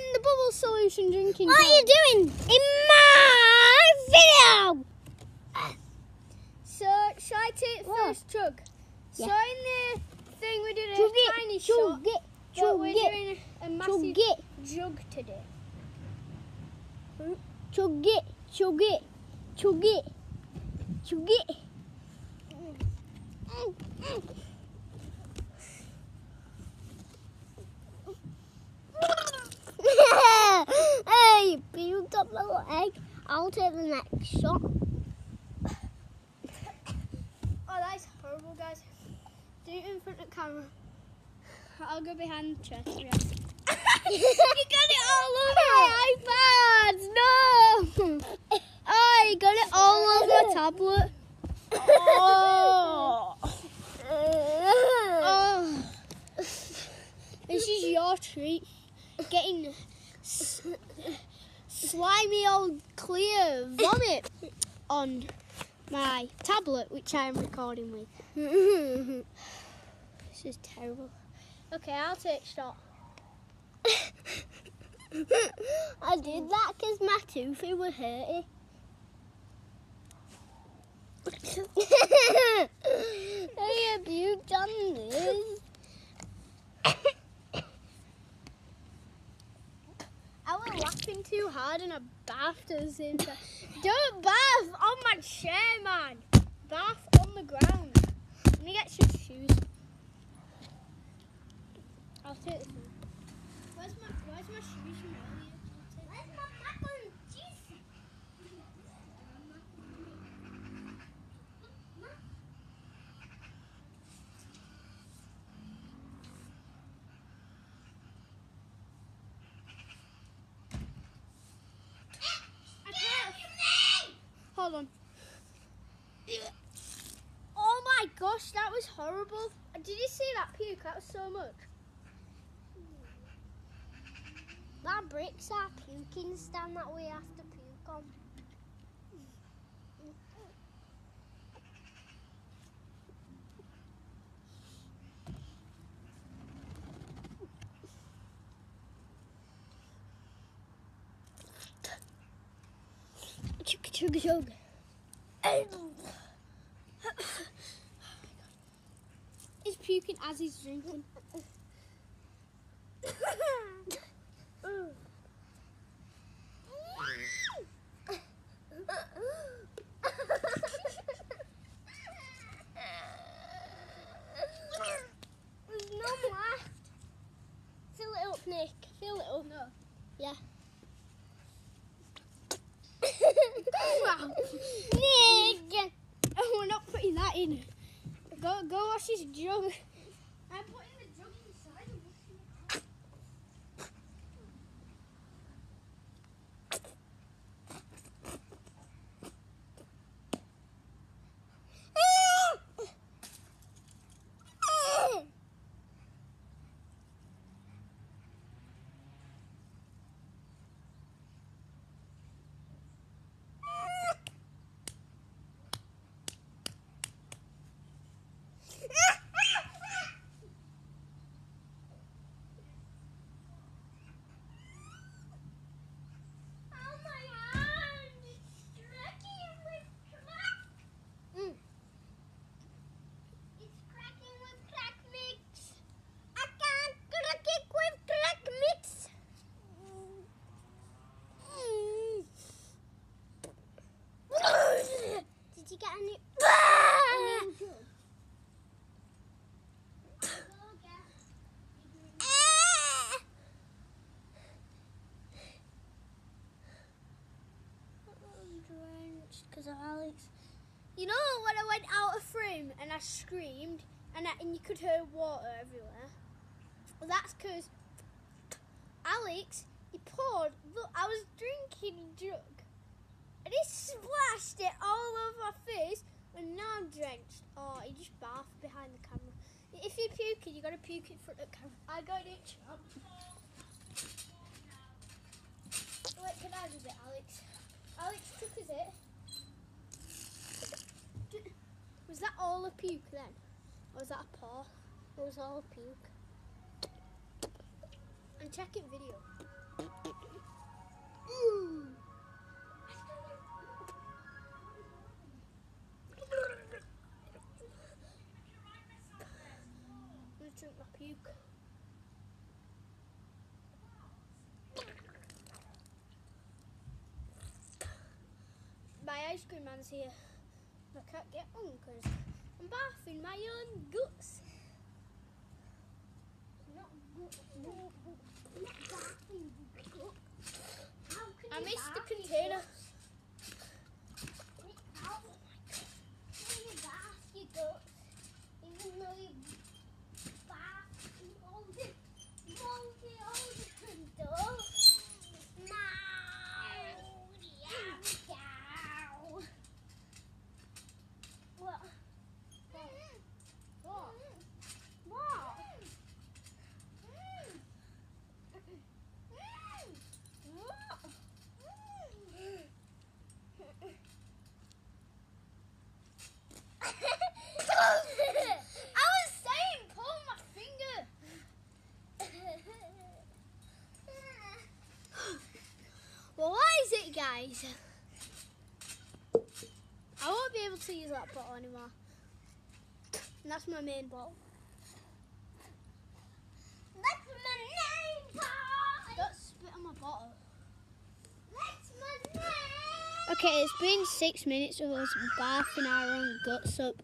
I'm the bubble solution drinking. What are you doing in my video? So, shall I take What? first chug? Yeah. So, in the thing we did a Chug tiny it, shot, chug it, but we're it, doing a massive jug today. Hmm? chug it, chug it, chug it, chug it. Mm. Mm. Hey, you puked up little egg. I'll take the next shot. Oh, that's horrible, guys. Do it in front of the camera. I'll go behind the chest. You got it all over my iPads. No. Oh, you got it all over the tablet. Oh. Oh, this is your treat. Getting slimy old clear vomit on my tablet, which I am recording with. This is terrible. Okay, I'll take shot. I did that because my toothy was hurting. I abused on this. I was laughing too hard and. Don't bath on oh my chair, man. Bath on the ground. Let me get some shoes. I'll take this one. Where's my Where's my shoes from earlier? Where's my mac and cheese? I can't. Hold on. Oh my gosh, that was horrible. Did you see that puke? That was so much. My bricks are puking stand that we have to puke on. Chug chug chug. He's puking as he's drinking. There's none left. Fill it up, Nick. Fill it up. No. Yeah. Nick! Oh, we're not putting that in. Go go wash his jug. I'm putting the jug inside and washing it out. Oh my hand! It's cracking with crack. Mm. It's cracking with crack mix. I can't crack it with crack mix. Mm. Did you get a new? a new jug? Go get- Ah! I'm drenched because of Alex. You know when I went out of frame and I screamed and, I, and you could hear water everywhere? Well, that's because Alex, he poured, look, I was drinking a jug and he splashed it all over my face and now I'm drenched. Oh, you just bathed behind the camera. If you're puking, you got to puke in front of the camera. I got it. Wait, can I do it, Alex? Alex took us it. Was that all a puke then? Or was that a paw? Or was all a puke? I'm checking video. Drink my puke. My ice cream man's here. I can't get one because I'm bathing my own guts. Not good. No, not bathing good. How can I you missed the bath your container. guts? How can you bath your guts? Even though you bath all the moldy old dust. No. Yeah. Cow. What? What? What? I was saying, pull my finger. Well, what is it, guys? I won't be able to use that bottle anymore. And that's my main bottle. That's my name, boy. Don't spit on my bottle. That's my name. Okay, it's been six minutes of us bathing our own guts up.